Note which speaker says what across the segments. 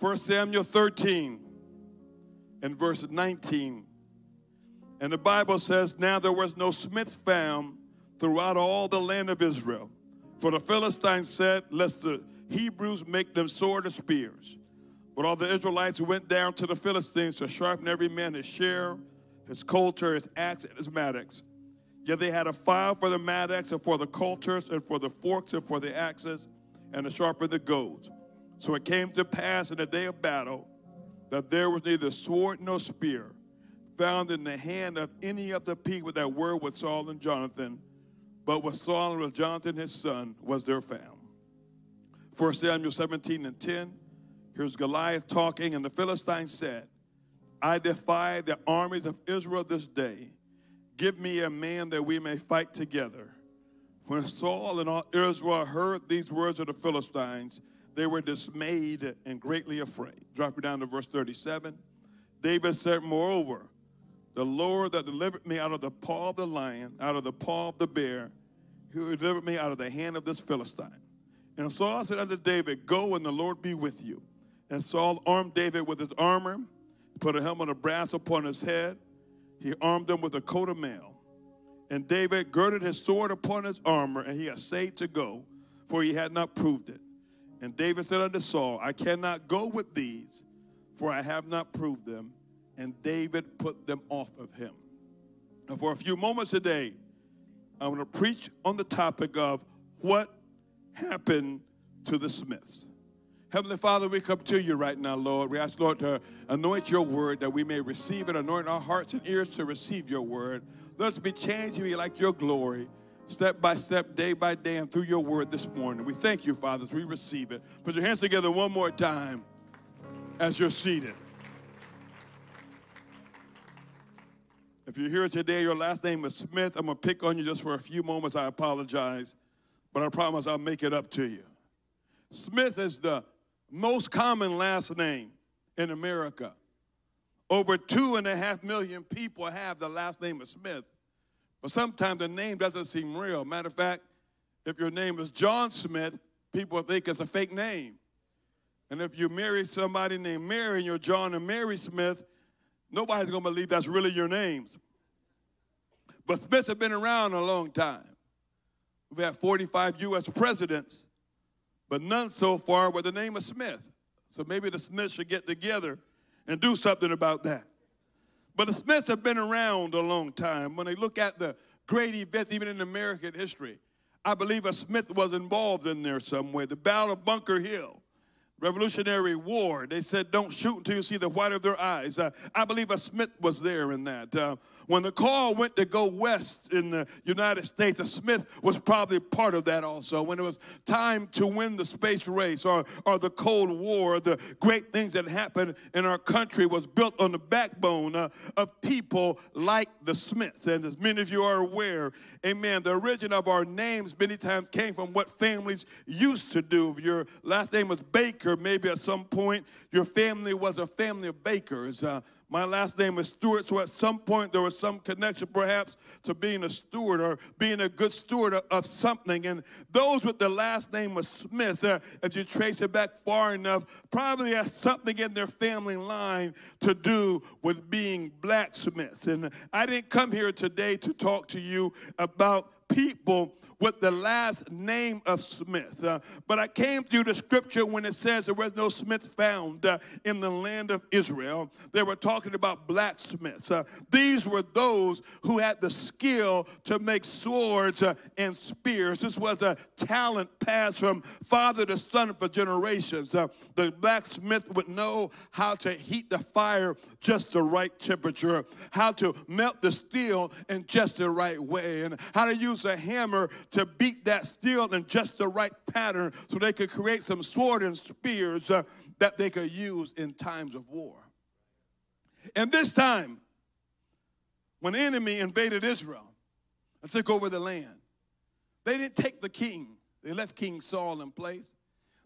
Speaker 1: 1 Samuel 13 and verse 19. And the Bible says, Now there was no smith found throughout all the land of Israel. For the Philistines said, Lest the Hebrews make them sword or spears. But all the Israelites went down to the Philistines to sharpen every man his share, his coulter, his axe, and his mattocks. Yet they had a file for the mattocks and for the coulters and for the forks and for the axes and to sharpen the goads. So it came to pass in the day of battle that there was neither sword nor spear found in the hand of any of the people that were with Saul and Jonathan, but with Saul and with Jonathan his son was there found. 1 Samuel 17 and 10, here's Goliath talking, and the Philistine said, I defy the armies of Israel this day. Give me a man that we may fight together. When Saul and all Israel heard these words of the Philistines, they were dismayed and greatly afraid. Drop it down to verse 37. David said, Moreover, the Lord that delivered me out of the paw of the lion, out of the paw of the bear, who delivered me out of the hand of this Philistine. And Saul said unto David, Go and the Lord be with you. And Saul armed David with his armor, put a helmet of brass upon his head. He armed him with a coat of mail. And David girded his sword upon his armor, and he essayed to go, for he had not proved it. And David said unto Saul, I cannot go with these, for I have not proved them. And David put them off of him. And for a few moments today, I want to preach on the topic of what happened to the Smiths. Heavenly Father, we come to you right now, Lord. We ask, Lord, to anoint your word that we may receive it, anoint our hearts and ears to receive your word. Let us be changed to be like your glory, step by step, day by day, and through your word this morning. We thank you, Father, as we receive it. Put your hands together one more time as you're seated. If you're here today, your last name is Smith, I'm going to pick on you just for a few moments. I apologize, but I promise I'll make it up to you. Smith is the most common last name in America. Over two and a half million people have the last name of Smith. But sometimes the name doesn't seem real. Matter of fact, if your name is John Smith, people think it's a fake name. And if you marry somebody named Mary and you're John and Mary Smith, nobody's going to believe that's really your names. But Smiths have been around a long time. We've had 45 U.S. presidents, but none so far with the name of Smith. So maybe the Smiths should get together and do something about that. But the Smiths have been around a long time. When they look at the great events, even in American history, I believe a Smith was involved in there somewhere. The Battle of Bunker Hill, Revolutionary War. They said, don't shoot until you see the white of their eyes. Uh, I believe a Smith was there in that. Uh, when the call went to go west in the United States, a Smith was probably part of that also. When it was time to win the space race or, or the Cold War, the great things that happened in our country was built on the backbone uh, of people like the Smiths. And as many of you are aware, amen, the origin of our names many times came from what families used to do. If your last name was Baker, maybe at some point your family was a family of bakers. Uh, my last name is Stewart, so at some point there was some connection perhaps to being a steward or being a good steward of, something. And those with the last name of Smith, uh, if you trace it back far enough, probably has something in their family line to do with being blacksmiths. And I didn't come here today to talk to you about people with the last name of Smith. Uh, but I came through the scripture when it says there was no Smith found uh, in the land of Israel. They were talking about blacksmiths. Uh, these were those who had the skill to make swords uh, and spears. This was a talent passed from father to son for generations. Uh, the blacksmith would know how to heat the fire just the right temperature, how to melt the steel in just the right way, and how to use a hammer to beat that steel in just the right pattern so they could create some sword and spears uh, that they could use in times of war. And this time, when the enemy invaded Israel and took over the land, they didn't take the king. They left King Saul in place.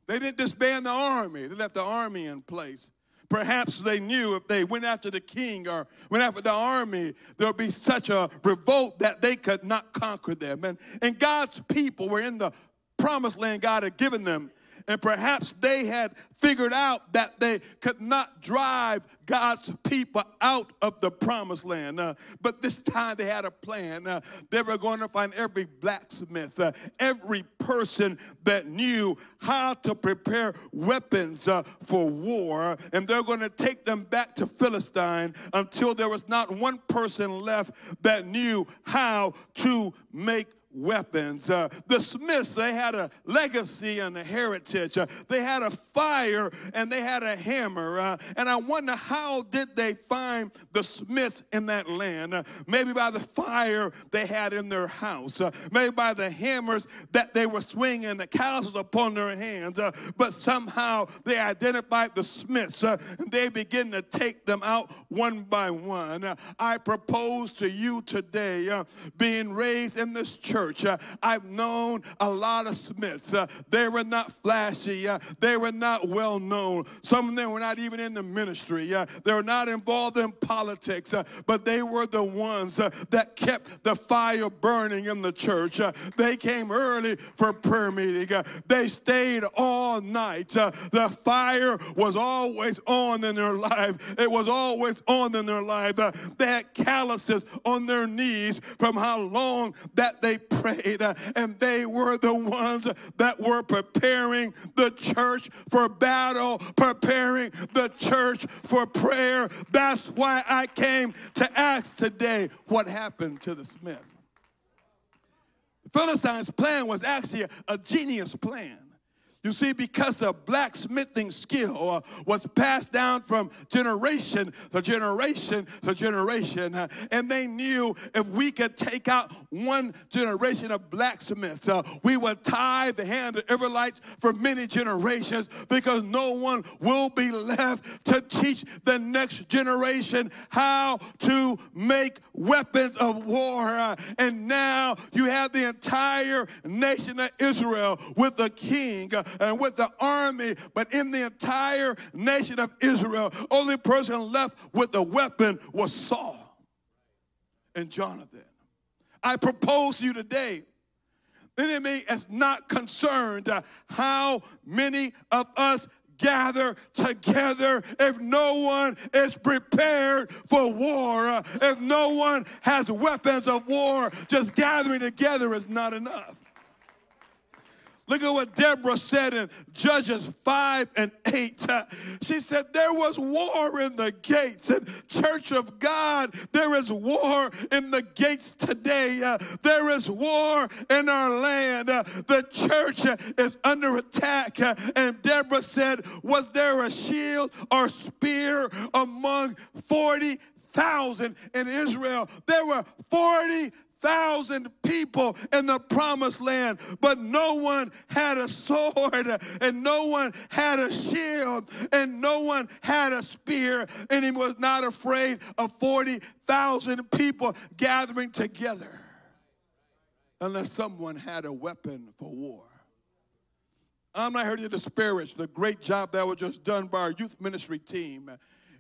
Speaker 1: They didn't disband the army. They left the army in place. Perhaps they knew if they went after the king or went after the army, there would be such a revolt that they could not conquer them. And, and God's people were in the promised land God had given them. And perhaps they had figured out that they could not drive God's people out of the promised land. Uh, but this time they had a plan. Uh, they were going to find every blacksmith, uh, every person that knew how to prepare weapons uh, for war, and they're going to take them back to Philistine until there was not one person left that knew how to make weapons. Uh, the Smiths, they had a legacy and a heritage. Uh, they had a fire and they had a hammer. Uh, and I wonder how did they find the Smiths in that land? Uh, maybe by the fire they had in their house. Uh, maybe by the hammers that they were swinging, the calluses upon their hands. Uh, but somehow they identified the Smiths and they begin to take them out one by one. I propose to you today, being raised in this church, church. Uh, I've known a lot of Smiths. Uh, they were not flashy. Uh, they were not well known. Some of them were not even in the ministry. Uh, they were not involved in politics, uh, but they were the ones uh, that kept the fire burning in the church. they came early for prayer meeting. they stayed all night. the fire was always on in their life. It was always on in their life. they had calluses on their knees from how long that they prayed, uh, and they were the ones that were preparing the church for battle, preparing the church for prayer. That's why I came to ask today what happened to the Smith. Philistines' plan was actually a genius plan. You see, because the blacksmithing skill uh, was passed down from generation to generation to generation, uh, and they knew if we could take out one generation of blacksmiths, uh, we would tie the hand of Israelites for many generations because no one will be left to teach the next generation how to make weapons of war. Uh, and now you have the entire nation of Israel with the king and with the army, but in the entire nation of Israel, only person left with the weapon was Saul and Jonathan. I propose to you today the enemy is not concerned uh, how many of us gather together if no one is prepared for war. Uh, if no one has weapons of war, just gathering together is not enough. Look at what Deborah said in Judges 5 and 8. Uh, she said, There was war in the gates. And, Church of God, there is war in the gates today. Uh, there is war in our land. Uh, the church is under attack. Uh, and Deborah said, Was there a shield or spear among 40,000 in Israel? There were 40,000 thousand people in the promised land, but no one had a sword, and no one had a shield, and no one had a spear, and he was not afraid of 40,000 people gathering together unless someone had a weapon for war. I'm not here to disparage the great job that was just done by our youth ministry team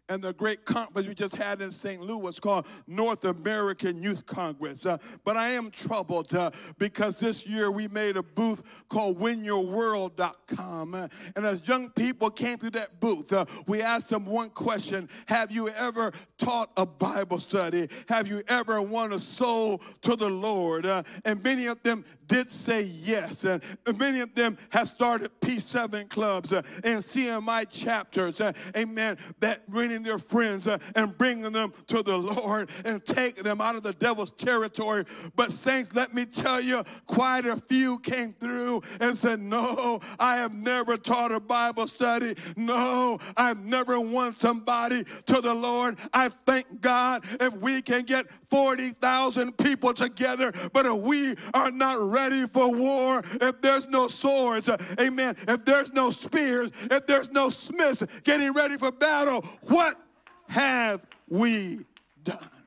Speaker 1: and the great conference we just had in St. Louis called North American Youth Congress. Uh, but I am troubled uh, because this year we made a booth called winyourworld.com. Uh, and as young people came through that booth, uh, we asked them one question Have you ever taught a Bible study? Have you ever won a soul to the Lord? Uh, and many of them did say yes. And many of them have started P7 clubs uh, and CMI chapters. Uh, amen. That bringing their friends uh, and bringing them to the Lord and taking them out of the devil's territory. But, saints, let me tell you, quite a few came through and said, No, I have never taught a Bible study. No, I've never won somebody to the Lord. I thank God if we can get 40,000 people together, but if we are not ready, ready for war if there's no swords. Amen. If there's no spears, if there's no smiths getting ready for battle, what have we done?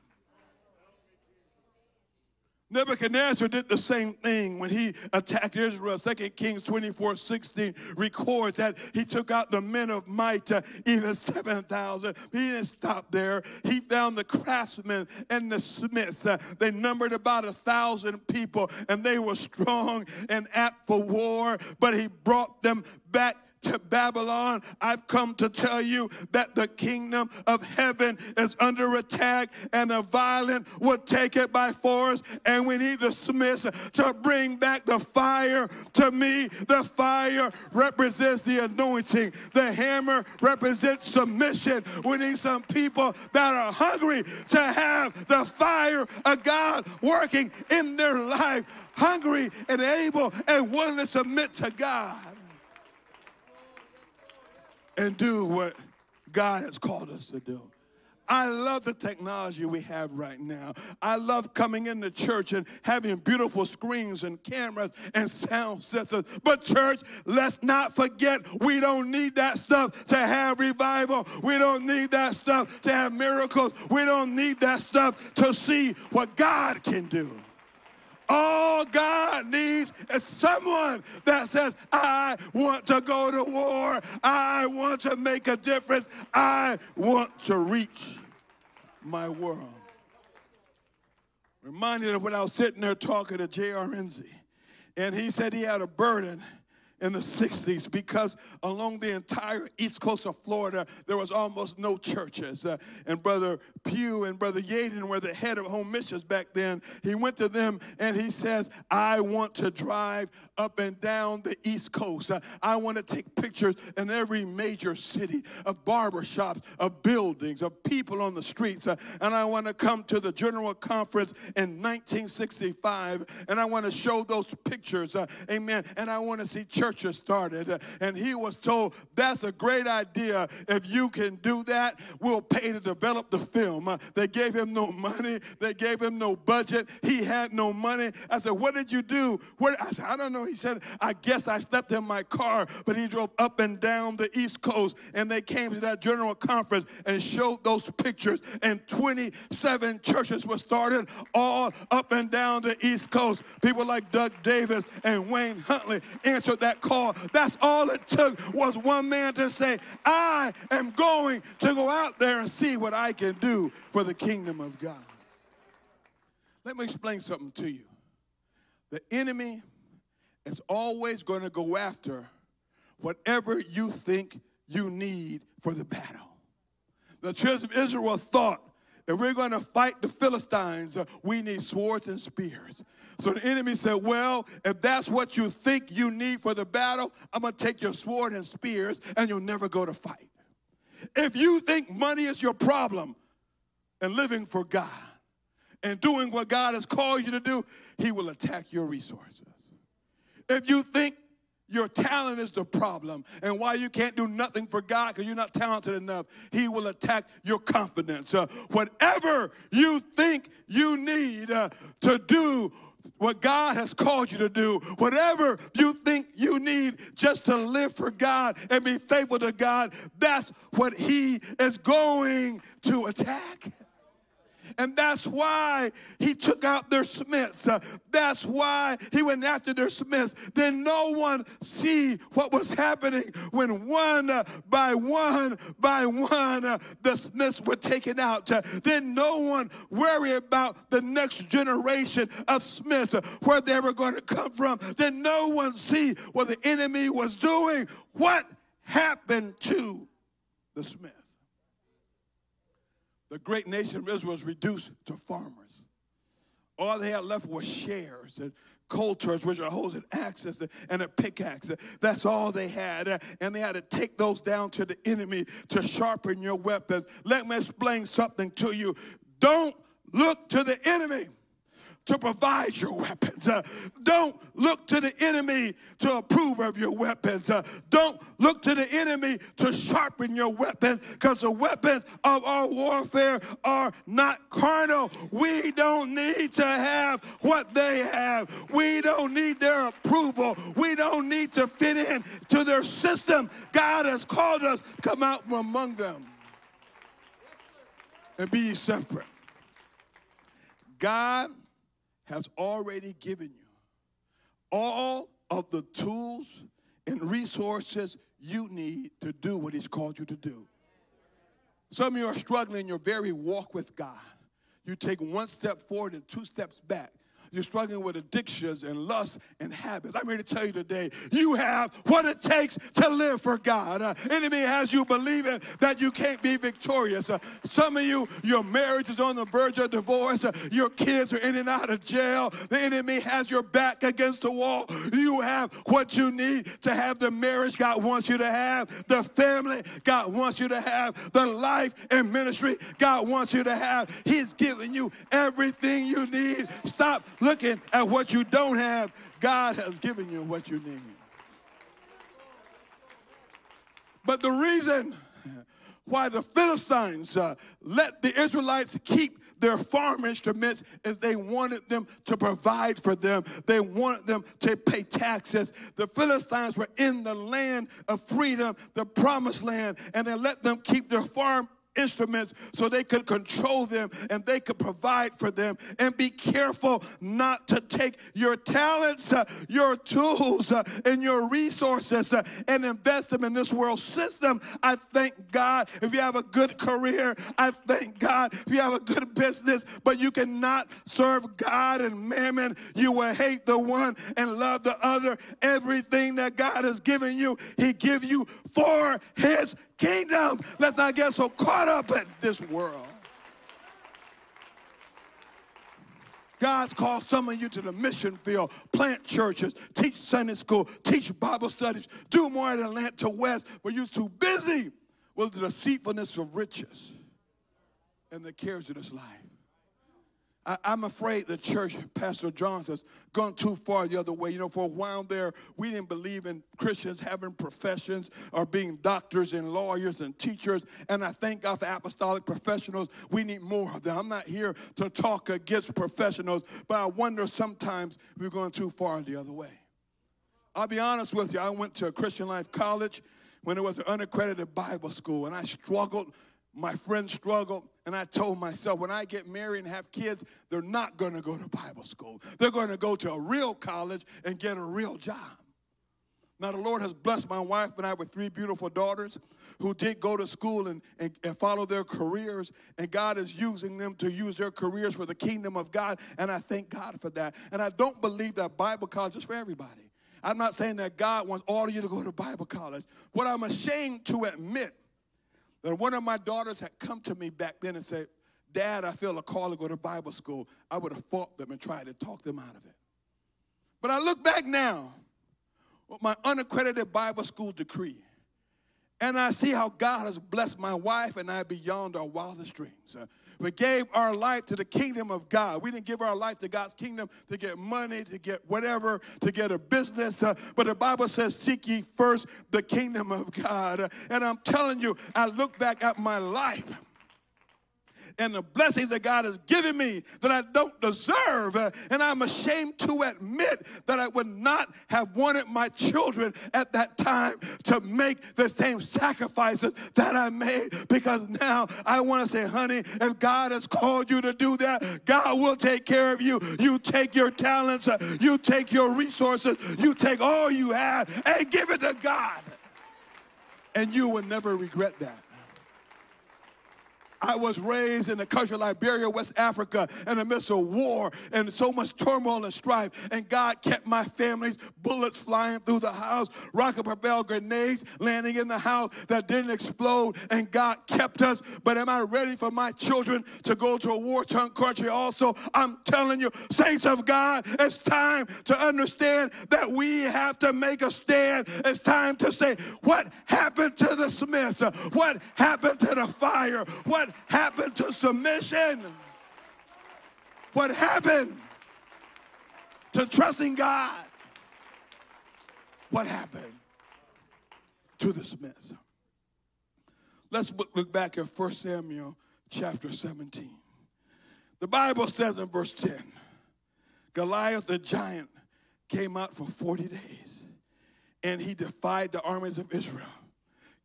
Speaker 1: Nebuchadnezzar did the same thing when he attacked Israel. 2 Kings 24 16 records that he took out the men of might, uh, even 7,000. He didn't stop there. He found the craftsmen and the smiths. Uh, they numbered about a thousand people and they were strong and apt for war, but he brought them back to Babylon, I've come to tell you that the kingdom of heaven is under attack and the violent will take it by force. And we need the smiths to bring back the fire. To me, the fire represents the anointing, the hammer represents submission. We need some people that are hungry to have the fire of God working in their life, hungry and able and willing to submit to God and do what God has called us to do. I love the technology we have right now. I love coming into church and having beautiful screens and cameras and sound systems. But, church, let's not forget we don't need that stuff to have revival. We don't need that stuff to have miracles. We don't need that stuff to see what God can do. All God needs is someone that says, I want to go to war. I want to make a difference. I want to reach my world. Reminded of when I was sitting there talking to J.R. Ensey, and he said he had a burden in the 60s because along the entire east coast of Florida, there was almost no churches. Uh, and Brother Pugh and Brother Yaden were the head of home missions back then. He went to them and he says, I want to drive up and down the east coast. Uh, I want to take pictures in every major city of barbershops, of buildings, of people on the streets. Uh, and I want to come to the General Conference in 1965 and I want to show those pictures. Uh, amen. And I want to see church started. Uh, and he was told, That's a great idea. If you can do that, we'll pay to develop the film. Uh, they gave him no money, they gave him no budget. He had no money. I said, What did you do? What? I said, I don't know. He said, I guess I stepped in my car, but he drove up and down the East Coast and they came to that general conference and showed those pictures. And 27 churches were started all up and down the East Coast. People like Doug Davis and Wayne Huntley answered that call. That's all it took was one man to say, I am going to go out there and see what I can do for the kingdom of God. Let me explain something to you. The enemy is always going to go after whatever you think you need for the battle. The children of Israel thought if we're going to fight the Philistines, uh, we need swords and spears. So the enemy said, Well, if that's what you think you need for the battle, I'm going to take your sword and spears and you'll never go to fight. If you think money is your problem and living for God and doing what God has called you to do, He will attack your resources. If you think your talent is the problem and why you can't do nothing for God because you're not talented enough. He will attack your confidence. Uh, whatever you think you need uh, to do what God has called you to do, whatever you think you need just to live for God and be faithful to God, that's what He is going to attack. And that's why he took out their smiths. Uh, that's why he went after their smiths. Then no one see what was happening when one uh, by one by one uh, the smiths were taken out. Then no one worry about the next generation of smiths, where they were going to come from. Then no one see what the enemy was doing. What happened to the smith? The great nation of Israel was reduced to farmers. All they had left was shares and coulters, which are hoes and axes and a pickaxe. That's all they had. And they had to take those down to the enemy to sharpen your weapons. Let me explain something to you. Don't look to the enemy to provide your weapons. Uh, don't look to the enemy to approve of your weapons. Uh, don't look to the enemy to sharpen your weapons because the weapons of our warfare are not carnal. We don't need to have what they have. We don't need their approval. We don't need to fit in to their system. God has called us come out from among them and be separate. God has already given you all of the tools and resources you need to do what He's called you to do. Some of you are struggling in your very walk with God. You take one step forward and two steps back you're struggling with addictions and lust and habits, I'm here to tell you today, you have what it takes to live for God. Uh, enemy has you believing that you can't be victorious. Uh, some of you, your marriage is on the verge of divorce. Uh, your kids are in and out of jail. The enemy has your back against the wall. You have what you need to have the marriage God wants you to have, the family God wants you to have, the life and ministry God wants you to have. He's giving you everything you need. Stop looking at what you don't have. God has given you what you need. But the reason why the Philistines uh, let the Israelites keep their farm instruments is they wanted them to provide for them. They wanted them to pay taxes. The Philistines were in the land of freedom, the promised land, and they let them keep their farm instruments so they could control them and they could provide for them. And be careful not to take your talents, uh, your tools, uh, and your resources uh, and invest them in this world system. I thank God if you have a good career. I thank God if you have a good business, but you cannot serve God and mammon. You will hate the one and love the other. Everything that God has given you, He give you for His kingdom. Let's not get so caught up in this world. God's called some of you to the mission field, plant churches, teach Sunday school, teach Bible studies, do more than Atlanta West, but you're too busy with the deceitfulness of riches and the cares of this life. I, am afraid the church, Pastor John has gone too far the other way. You know, for a while there, we didn't believe in Christians having professions or being doctors and lawyers and teachers. And I thank God for apostolic professionals. We need more of them. I'm not here to talk against professionals, but I wonder sometimes we're going too far the other way. I'll be honest with you, I went to a Christian Life College when it was an unaccredited Bible school, and I struggled my friends struggled, and I told myself when I get married and have kids, they're not going to go to Bible school. They're going to go to a real college and get a real job. Now, the Lord has blessed my wife and I with three beautiful daughters who did go to school and, and, and, follow their careers, and God is using them to use their careers for the kingdom of God, and I thank God for that. And I don't believe that Bible college is for everybody. I'm not saying that God wants all of you to go to Bible college. What I'm ashamed to admit that one of my daughters had come to me back then and said, Dad, I feel a call to go to Bible school. I would have fought them and tried to talk them out of it. But I look back now with my unaccredited Bible school degree, and I see how God has blessed my wife and I beyond our wildest dreams. Uh, We gave our life to the kingdom of God. We didn't give our life to God's kingdom to get money, to get whatever, to get a business. Uh, but the Bible says, Seek ye first the kingdom of God. And I'm telling you, I look back at my life and the blessings that God has given me that I don't deserve. Uh, and I'm ashamed to admit that I would not have wanted my children at that time to make the same sacrifices that I made because now I want to say, honey, if God has called you to do that, God will take care of you. You take your talents, uh, you take your resources, you take all you have and give it to God. And you will never regret that. I was raised in the country of Liberia, West Africa, in the midst of war and so much turmoil and strife. And God kept my family's bullets flying through the house, rocket propelled grenades landing in the house that didn't explode. And God kept us. But am I ready for my children to go to a war torn country also? I'm telling you, saints of God, it's time to understand that we have to make a stand. It's time to say, what happened to the Smiths? What happened to the fire? What happened to submission? What happened to trusting God? What happened to the Smiths? Let's look back at 1 Samuel chapter 17. The Bible says in verse 10 Goliath the giant came out for 40 days and he defied the armies of Israel.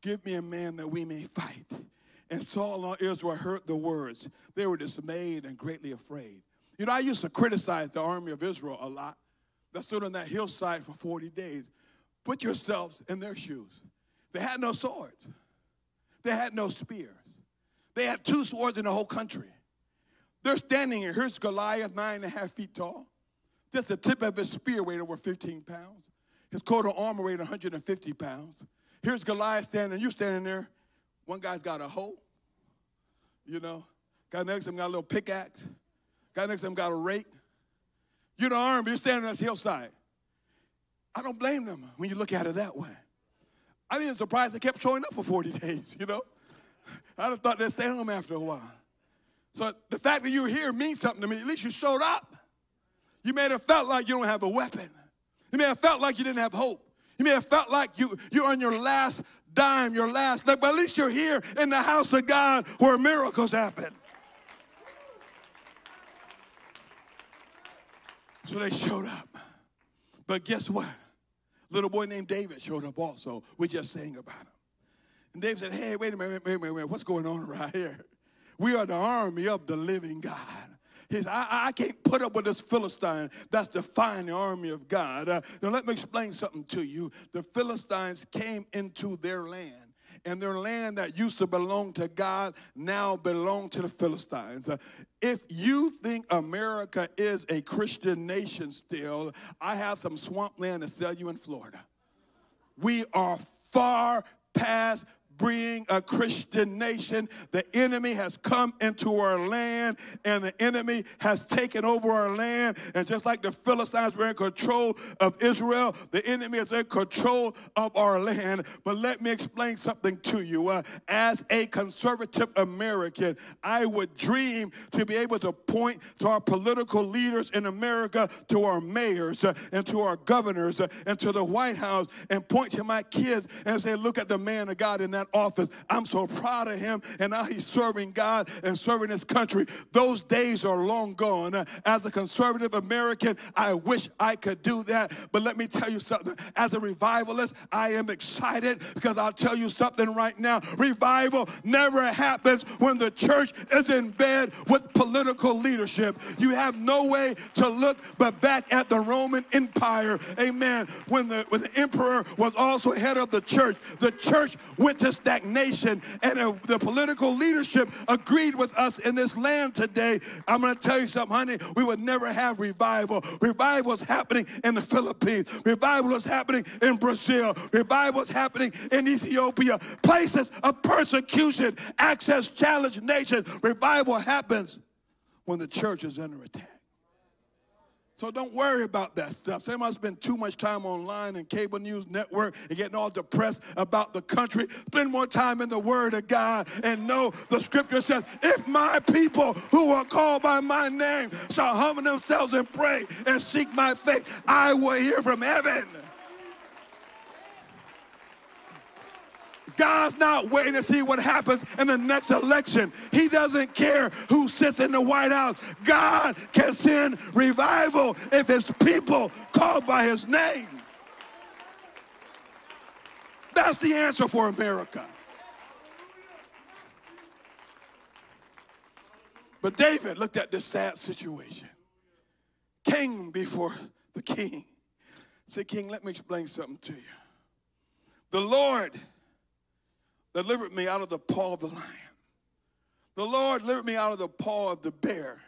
Speaker 1: Give me a man that we may fight. And Saul and Israel heard the words. They were dismayed and greatly afraid. You know, I used to criticize the army of Israel a lot that stood on that hillside for 40 days. Put yourselves in their shoes. They had no swords, they had no spears. They had two swords in the whole country. They're standing here. Here's Goliath, nine and a half feet tall. Just the tip of his spear weighed over 15 pounds. His coat of armor weighed 150 pounds. Here's Goliath standing, you standing there. One guy's got a hoe, you know. Guy next to him got a little pickaxe. Guy next to him got a rake. You're the army, you're standing on this hillside. I don't blame them when you look at it that way. I think it's surprised they kept showing up for 40 days, you know. I'd have thought they'd stay home after a while. So the fact that you're here means something to me. At least you showed up. You may have felt like you don't have a weapon. You may have felt like you didn't have hope. You may have felt like you, you're on your last dime, your last but at least you're here in the house of God where miracles happen. So they showed up. But guess what? Little boy named David showed up also. We just sang about him. And David said, Hey, wait a minute, wait a minute, wait a minute. What's going on right here? We are the army of the living God. He said, I, I can't put up with this Philistine that's defying the army of God. Uh, now, let me explain something to you. The Philistines came into their land and their land that used to belong to God now belong to the Philistines. Uh, if you think America is a Christian nation still, I have some swampland to sell you in Florida. We are far past being a Christian nation. The enemy has come into our land and the enemy has taken over our land. And just like the Philistines were in control of Israel, the enemy is in control of our land. But let me explain something to you. Uh, as a conservative American, I would dream to be able to point to our political leaders in America, to our mayors, uh, and to our governors, uh, and to the White House, and point to my kids and say, look at the man of God in that office. I'm so proud of him, and now he's serving God and serving his country. Those days are long gone. As a conservative American, I wish I could do that. But let me tell you something. As a revivalist, I am excited because I'll tell you something right now. Revival never happens when the church is in bed with political leadership. You have no way to look but back at the Roman Empire. Amen. When the, when the emperor was also head of the church, the church went to stagnation, and the political leadership agreed with us in this land today. I'm going to tell you something, honey. We would never have revival. Revival is happening in the Philippines. Revival is happening in Brazil. Revival is happening in Ethiopia. Places of persecution, access challenged nations. Revival happens when the church is under attack. So don't worry about that stuff. Somebody spend too much time online and cable news network and getting all depressed about the country. Spend more time in the Word of God and know the Scripture says, "If my people who are called by my name shall humble themselves and pray and seek my face, I will hear from heaven." God's not waiting to see what happens in the next election. He doesn't care who sits in the White House. God can send revival if his people called by his name. That's the answer for America. But David looked at this sad situation. Came before the king. Said, King, let me explain something to you. The Lord delivered me out of the paw of the lion. The Lord delivered me out of the paw of the bear,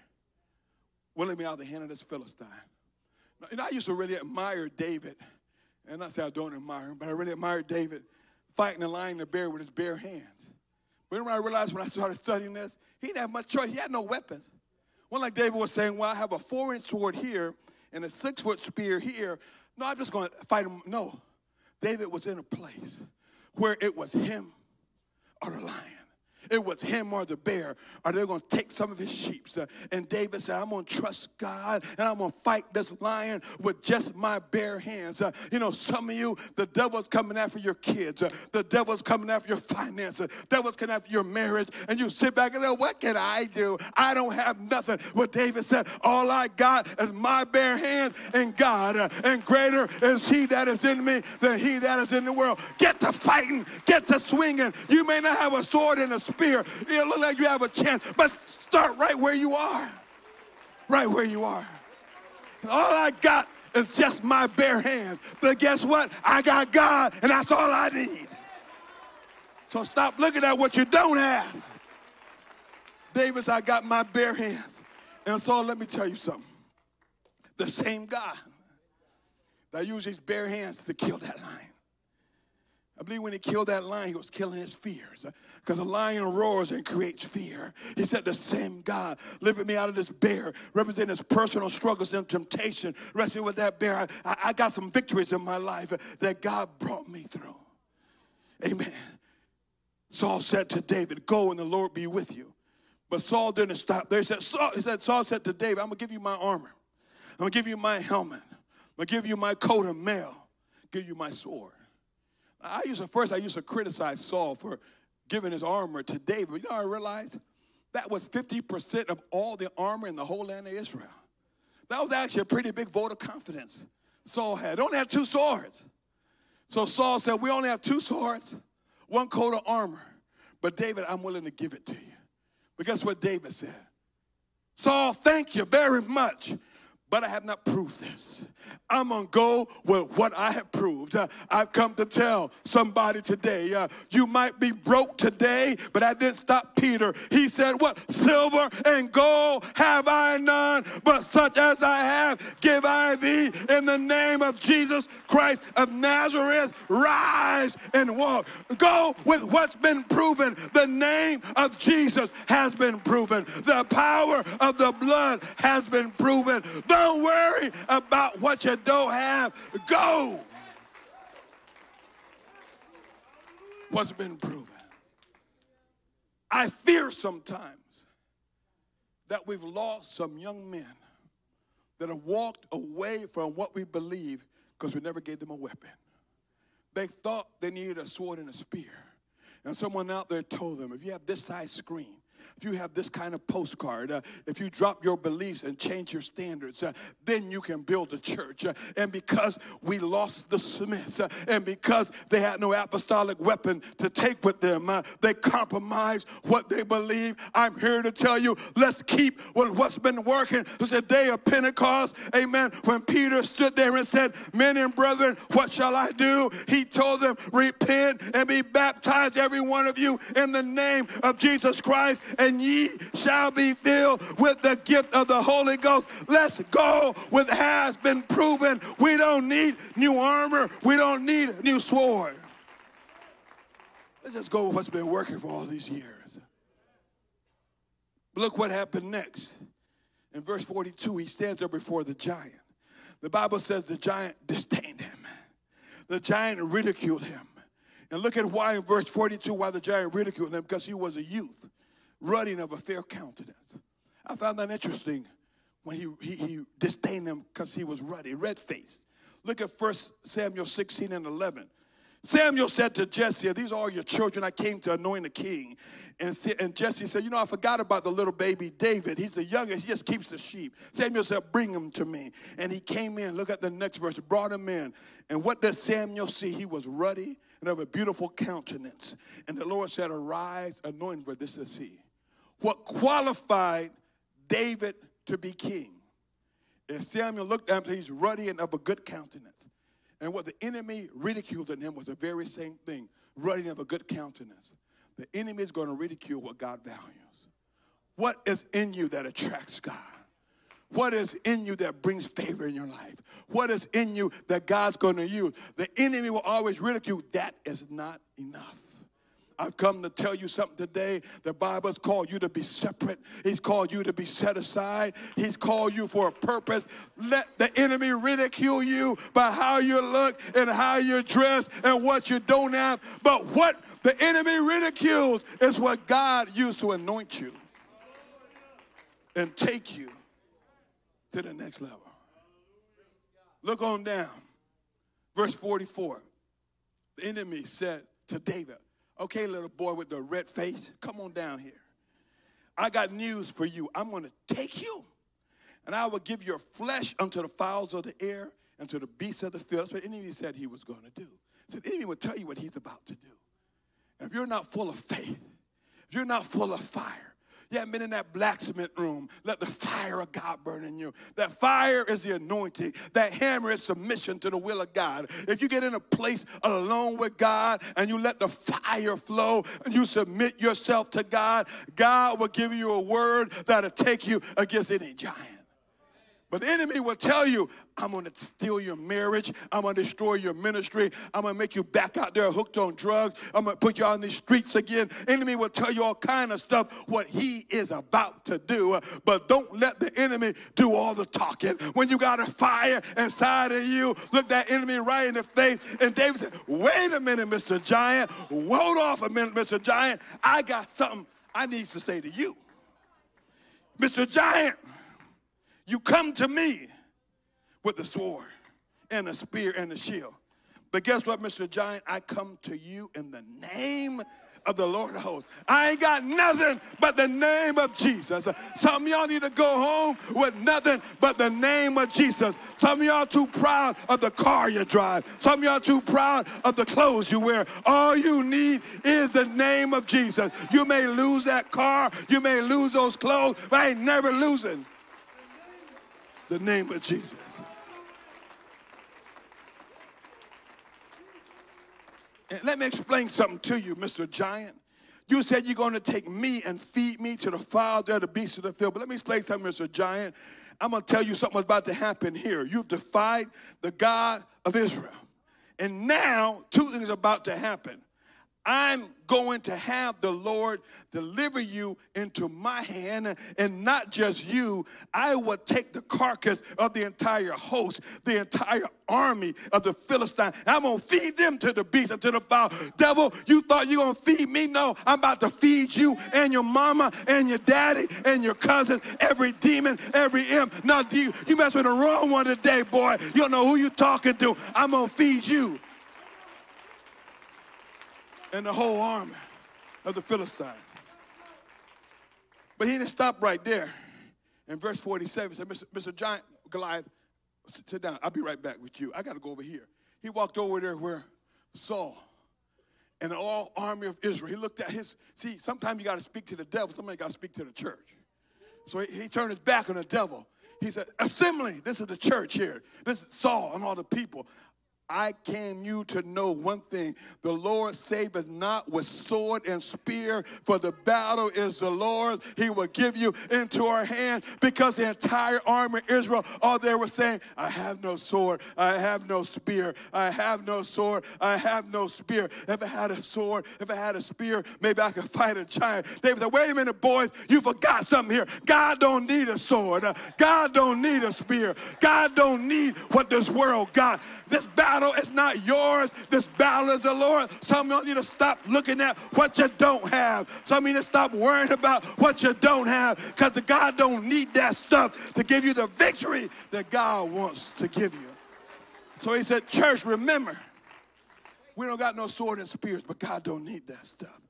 Speaker 1: willing me out of the hand of this Philistine. And I used to really admire David. And I say I don't admire him, but I really admired David fighting the lion and the bear with his bare hands. But when I realized when I started studying this, he didn't have much choice. He had no weapons. One like David was saying, well, I have a four-inch sword here and a six-foot spear here. No, I'm just going to fight him. No. David was in a place where it was him the lion. It was him or the bear, or they're going to take some of his sheep. And David said, I'm going to trust God and I'm going to fight this lion with just my bare hands. You know, some of you, the devil's coming after your kids. The devil's coming after your finances. The devil's coming after your marriage. And you sit back and say, What can I do? I don't have nothing. What David said, All I got is my bare hands and God. And greater is he that is in me than he that is in the world. Get to fighting. Get to swinging. You may not have a sword in a spear. It look like you have a chance, but start right where you are. right where you are. All I got is just my bare hands. But guess what? I got God, and that's all I need. So stop looking at what you don't have. Davis, I got my bare hands. And so let me tell you something. The same God that used his bare hands to kill that lion. I believe when he killed that lion, he was killing his fears. Because a lion roars and creates fear. He said, The same God delivered me out of this bear, representing his personal struggles and temptation. Wrestling with that bear, I, I got some victories in my life that God brought me through. Amen. Saul said to David, Go and the Lord be with you. But Saul didn't stop there. He said, Saul, he said, Saul said to David, I'm going to give you my armor. I'm going to give you my helmet. I'm going to give you my coat of mail. Give you my sword. I used to, first I used to criticize Saul for giving his armor to David. You know I realized? That was 50% of all the armor in the whole land of Israel. That was actually a pretty big vote of confidence Saul had. Only had two swords. So Saul said, We only have two swords, one coat of armor. But David, I'm willing to give it to you. But guess what David said? Saul, thank you very much but I have not proved this. I'm going to go with what I have proved. Uh, I've come to tell somebody today, uh, you might be broke today, but I didn't stop Peter. He said, What? Silver and gold have I none, but such as I have give I thee in the name of Jesus Christ of Nazareth. Rise and walk. Go with what's been proven. The name of Jesus has been proven, the power of the blood has been proven. The don't worry about what you don't have. Go. What's been proven? I fear sometimes that we've lost some young men that have walked away from what we believe because we never gave them a weapon. They thought they needed a sword and a spear. And someone out there told them, if you have this size screen, if you have this kind of postcard, uh, if you drop your beliefs and change your standards, uh, then you can build a church. Uh, and because we lost the Smiths, uh, and because they had no apostolic weapon to take with them, uh, they compromised what they believe. I'm here to tell you, let's keep with what's been working. It's a day of Pentecost, amen. When Peter stood there and said, Men and brethren, what shall I do? He told them, Repent and be baptized, every one of you, in the name of Jesus Christ. And and ye shall be filled with the gift of the Holy Ghost. Let's go with has been proven. We don't need new armor. We don't need new sword. Let's just go with what's been working for all these years. But Look what happened next. In verse 42, he stands there before the giant. The Bible says the giant disdained him. The giant ridiculed him. And look at why in verse 42 why the giant ridiculed him because he was a youth ruddy of a fair countenance. I found that interesting when he, he, he disdained them because he was ruddy, red faced. Look at 1 Samuel 16 and 11. Samuel said to Jesse, These are your children. I came to anoint a king. And, and Jesse said, You know, I forgot about the little baby David. He's the youngest. He just keeps the sheep. Samuel said, Bring him to me. And he came in. Look at the next verse. Brought him in. And what does Samuel see? He was ruddy and of a beautiful countenance. And the Lord said, Arise, anoint, for this is he what qualified David to be king. And Samuel looked at him, he's ruddy and of a good countenance. And what the enemy ridiculed in him was the very same thing ruddy and of a good countenance. The enemy is going to ridicule what God values. What is in you that attracts God? What is in you that brings favor in your life? What is in you that God's going to use? The enemy will always ridicule. That is not enough. I've come to tell you something today. The Bible's called you to be separate. He's called you to be set aside. He's called you for a purpose. Let the enemy ridicule you by how you look and how you're dressed and what you don't have. But what the enemy ridicules is what God used to anoint you and take you to the next level. Look on down. Verse 44. The enemy said to David, Okay, little boy with the red face, come on down here. I got news for you. I'm going to take you, and I will give your flesh unto the fowls of the air and to the beasts of the field. That's what enemy said he was going to do. So the enemy will tell you what he's about to do. And if you're not full of faith, if you're not full of fire, You haven't been in that blacksmith room. Let the fire of God burn in you. That fire is the anointing. That hammer is submission to the will of God. If you get in a place alone with God and you let the fire flow and you submit yourself to God, God will give you a word that'll take you against any giant. But the enemy will tell you, I'm going to steal your marriage. I'm going to destroy your ministry. I'm going to make you back out there hooked on drugs. I'm going to put you on the streets again. Enemy will tell you all kind of stuff, what he is about to do. But don't let the enemy do all the talking. When you got a fire inside of you, look that enemy right in the face. And David said, wait a minute, Mr. Giant. Hold off a minute, Mr. Giant. I got something I need to say to you. Mr. Giant, you come to me with the sword and the spear and the shield. But guess what, Mr. Giant? I come to you in the name of the Lord of hosts. I ain't got nothing but the name of Jesus. Some of y'all need to go home with nothing but the name of Jesus. Some of y'all too proud of the car you drive. Some of y'all too proud of the clothes you wear. All you need is the name of Jesus. You may lose that car, you may lose those clothes, but I ain't never losing the name of Jesus. And let me explain something to you, Mr. Giant. You said you're going to take me and feed me to the fowl, the beasts of the field. But let me explain something, Mr. Giant. I'm going to tell you something about to happen here. You've defied the God of Israel. And now, two things are about to happen. I'm going to have the Lord deliver you into my hand, and not just you. I will take the carcass of the entire host, the entire army of the Philistine. I'm gonna feed them to the beast and to the fowl. Devil, you thought you gonna feed me? No, I'm about to feed you and your mama and your daddy and your cousin, every demon, every imp. Now, you, you mess with the wrong one today, boy. You don't know who you talking to. I'm gonna feed you and the whole army of the Philistine. But he didn't stop right there. In verse 47, he said, Mr. Mr. Giant Goliath, sit down. I'll be right back with you. I got to go over here. He walked over there where Saul and the all army of Israel, he looked at his, see, sometimes you got to speak to the devil, somebody got to speak to the church. So he, he turned his back on the devil. He said, Assembly, this is the church here. This is Saul and all the people. I came you to know one thing. The Lord saveth not with sword and spear, for the battle is the Lord's. He will give you into our hand because the entire army of Israel, all they were saying, I have no sword, I have no spear, I have no sword, I have no spear. If I had a sword, if I had a spear, maybe I could fight a giant. David said, wait a minute, boys, you forgot something here. God don't need a sword. Uh, God don't need a spear. God don't need what this world got. This battle battle is not yours. This battle is the Lord. Some of you need to stop looking at what you don't have. Some of you need to stop worrying about what you don't have because the God don't need that stuff to give you the victory that God wants to give you. So he said, church, remember, we don't got no sword and spears, but God don't need that stuff.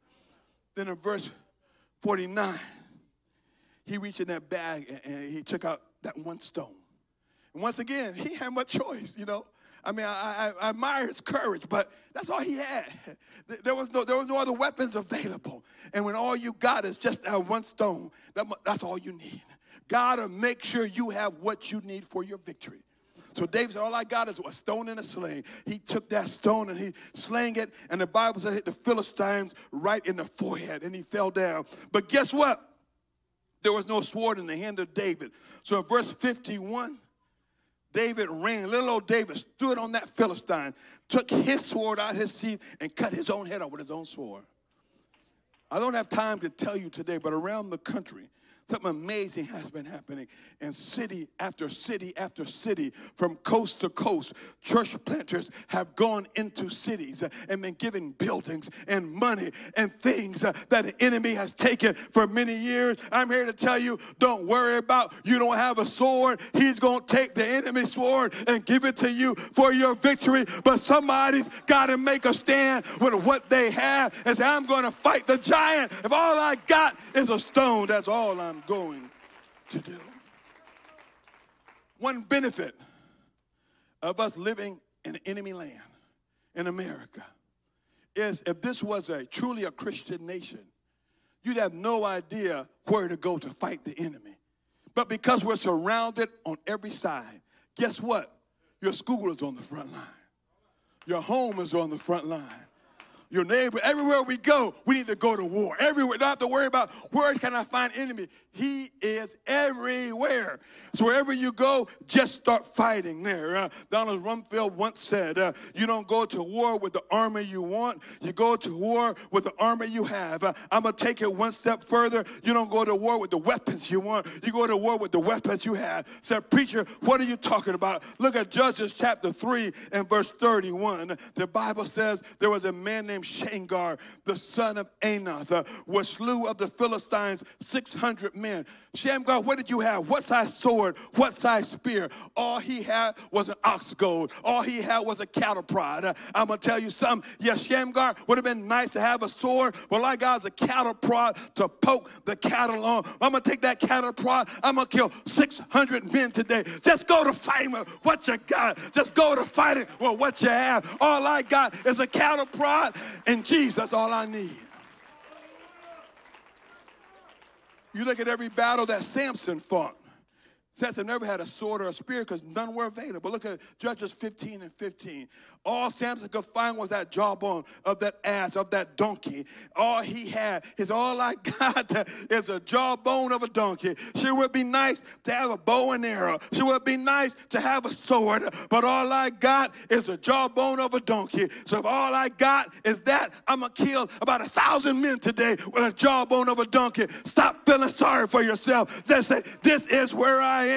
Speaker 1: Then in verse 49, he reached in that bag and he took out that one stone. And once again, he had much choice, you know. I mean, I, I, I, admire his courage, but that's all he had. There was no, there was no other weapons available. And when all you got is just that one stone, that, that's all you need. God will make sure you have what you need for your victory. So David said, all I got is a stone and a sling. He took that stone and he slang it, and the Bible said hit the Philistines right in the forehead, and he fell down. But guess what? There was no sword in the hand of David. So in verse 51, David ran. Little old David stood on that Philistine, took his sword out of his sheath, and cut his own head off with his own sword. I don't have time to tell you today, but around the country, Something amazing has been happening in city after city after city, from coast to coast. Church planters have gone into cities and been given buildings and money and things that the enemy has taken for many years. I'm here to tell you don't worry about you don't have a sword. He's going to take the enemy's sword and give it to you for your victory. But somebody's got to make a stand with what they have and say, I'm going to fight the giant. If all I got is a stone, that's all I'm going to do. One benefit of us living in enemy land in America is if this was a truly a Christian nation, you'd have no idea where to go to fight the enemy. But because we're surrounded on every side, guess what? Your school is on the front line. Your home is on the front line your neighbor. Everywhere we go, we need to go to war. Everywhere. Have to worry about where can I find enemy. He is everywhere. So wherever you go, just start fighting there. Uh, Donald Rumsfeld once said, uh, you don't go to war with the army you want. You go to war with the army you have. Uh, I'm going to take it one step further. You don't go to war with the weapons you want. You go to war with the weapons you have. Said, preacher, what are you talking about? Look at Judges chapter 3 and verse 31. The Bible says there was a man named Shamgar, the son of Anath, uh, was slew of the Philistines 600 men. Shamgar, what did you have? What size sword? What size spear? All he had was an ox goad. All he had was a cattle prod. Uh, I'm going to tell you something. Yes, Shamgar would have been nice to have a sword. Well, I got a cattle prod to poke the cattle on. I'm going to take that cattle prod. I'm going to kill 600 men today. Just go to fighting what you got. Just go to fighting with what you have. All I got is a cattle prod and Jesus, all I need. You look at every battle that Samson fought. Samson never had a sword or a spear because none were available. Look at Judges 15 and 15. All Samson could find was that jawbone of that ass, of that donkey. All he had is all I got is a jawbone of a donkey. Sure would be nice to have a bow and arrow. Sure would be nice to have a sword. But all I got is a jawbone of a donkey. So if all I got is that, I'm going to kill about a thousand men today with a jawbone of a donkey. Stop feeling sorry for yourself. Just say, this is where I.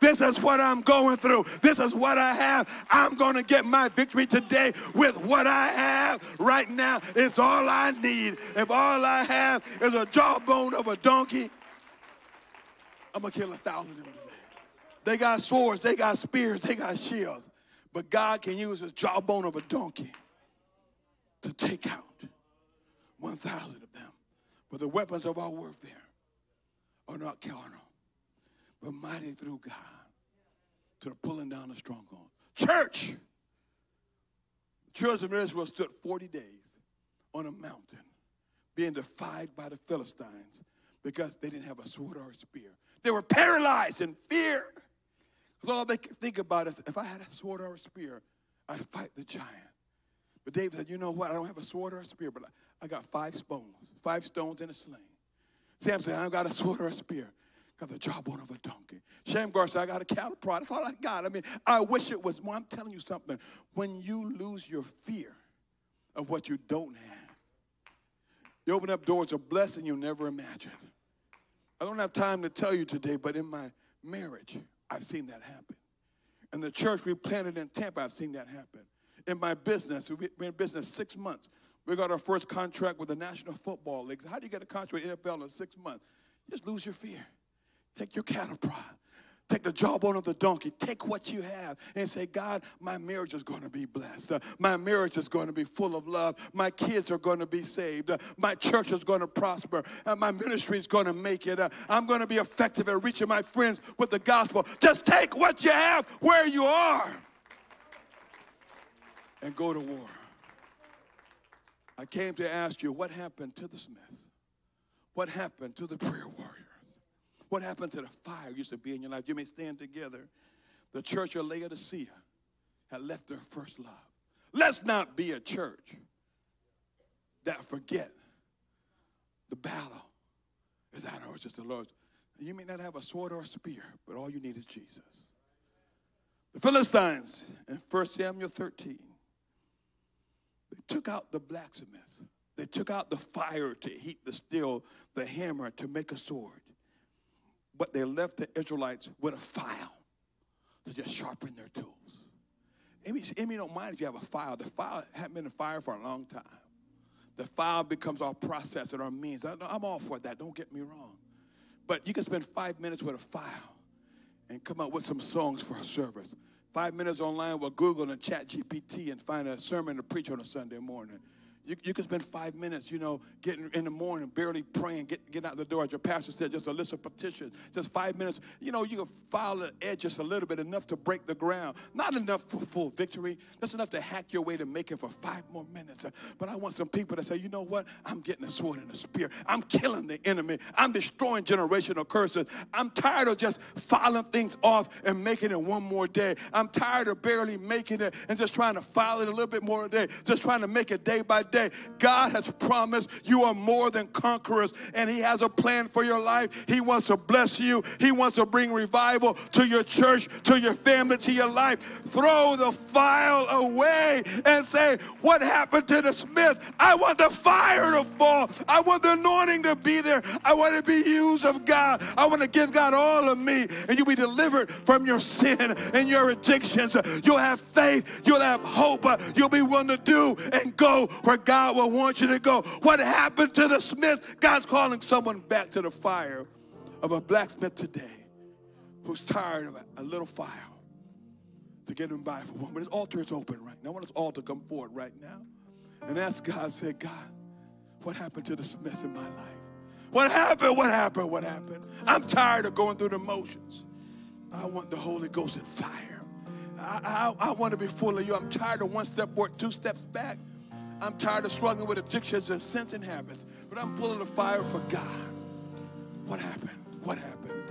Speaker 1: This is what I'm going through. This is what I have. I'm going to get my victory today with what I have right now. It's all I need. If all I have is a jawbone of a donkey, I'm going to kill a thousand of them today. They got swords, they got spears, they got shields. But God can use his jawbone of a donkey to take out 1,000 of them. For the weapons of our warfare are not carnal, but mighty through God to the pulling down of strongholds. Church! The children of Israel stood 40 days on a mountain being defied by the Philistines because they didn't have a sword or a spear. They were paralyzed in fear. Because all they could think about is if I had a sword or a spear, I'd fight the giant. But David said, You know what? I don't have a sword or a spear, but I got five stones, five stones in a sling. Sam said, I don't got a sword or a spear. Got the jawbone of a donkey. Shamgar said, I got a cattle prod. That's all I got. I mean, I wish it was more. I'm telling you something. When you lose your fear of what you don't have, you open up doors of blessing you never imagined. I don't have time to tell you today, but in my marriage, I've seen that happen. In the church we planted in Tampa, I've seen that happen. In my business, we've been in business six months. We got our first contract with the National Football League. How do you get a contract with NFL in six months? Just lose your fear. Take your cattle prod. Take the jawbone of the donkey. Take what you have and say, God, my marriage is going to be blessed. Uh, my marriage is going to be full of love. My kids are going to be saved. Uh, my church is going to prosper. Uh, my ministry is going to make it. I'm going to be effective at reaching my friends with the gospel. Just take what you have where you are and go to war. I came to ask you what happened to the Smith? What happened to the prayer warriors? What happened to the fire used to be in your life? You may stand together. The church of Laodicea had left their first love. Let's not be a church that forget the battle is at ours, just the Lord's. You may not have a sword or a spear, but all you need is Jesus. The Philistines in 1 Samuel 13, they took out the blacksmiths. They took out the fire to heat the steel, the hammer to make a sword but they left the Israelites with a file to just sharpen their tools. Amy, Amy don't mind if you have a file. The file hadn't been in fire for a long time. The file becomes our process and our means. I, I'm all for that, don't get me wrong. But you can spend five minutes with a file and come up with some songs for a service. Five minutes online with Google and Chat GPT and find a sermon to preach on a Sunday morning. You, you can spend five minutes, you know, getting in the morning, barely praying, get, get out the door. As your pastor said, just a list of petitions, just five minutes. You know, you can file the edge just a little bit, enough to break the ground. Not enough for full victory, just enough to hack your way to make it for five more minutes. Uh, but I want some people to say, you know what? I'm getting a sword and a spear. I'm killing the enemy. I'm destroying generational curses. I'm tired of just filing things off and making it one more day. I'm tired of barely making it and just trying to file it a little bit more a day, just trying to make it day by day day. God has promised you are more than conquerors, and He has a plan for your life. He wants to bless you, He wants to bring revival to your church, to your family, to your life. Throw the file away and say, What happened to the smith? I want the fire to fall. I want the anointing to be there. I want to be used of God. I want to give God all of me, and you'll be delivered from your sin and your addictions. You'll have faith, you'll have hope, you'll be willing to do and go where God will want you to go. What happened to the smith? God's calling someone back to the fire of a blacksmith today who's tired of a little fire to get him by for one. But his altar is open right now. I want his altar to come forward right now and ask God, say, God, what happened to the smith in my life? What happened? What happened? What happened? I'm tired of going through the motions. I want the Holy Ghost in fire. I, I, I want to be full of you. I'm tired of one step forward, two steps back. I'm tired of struggling with addictions and sins and habits, but I'm full of the fire for God. What happened? What happened?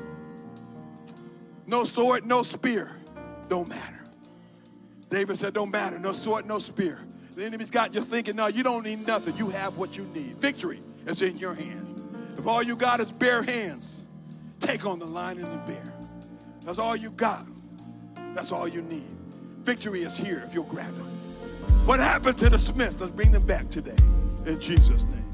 Speaker 1: No sword, no spear. Don't matter. David said, Don't matter. No sword, no spear. The enemy's got you thinking, No, you don't need nothing. You have what you need. Victory is in your hands. If all you got is bare hands, take on the lion and the bear. That's all you got. That's all you need. Victory is here if you'll grab it. What happened to the Smiths? Let's bring them back today in Jesus' name.